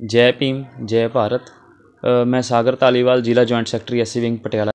जय भीम जय भारत। मैं सागर धालीवाल ज़िला joint secretary S C wing Patiala.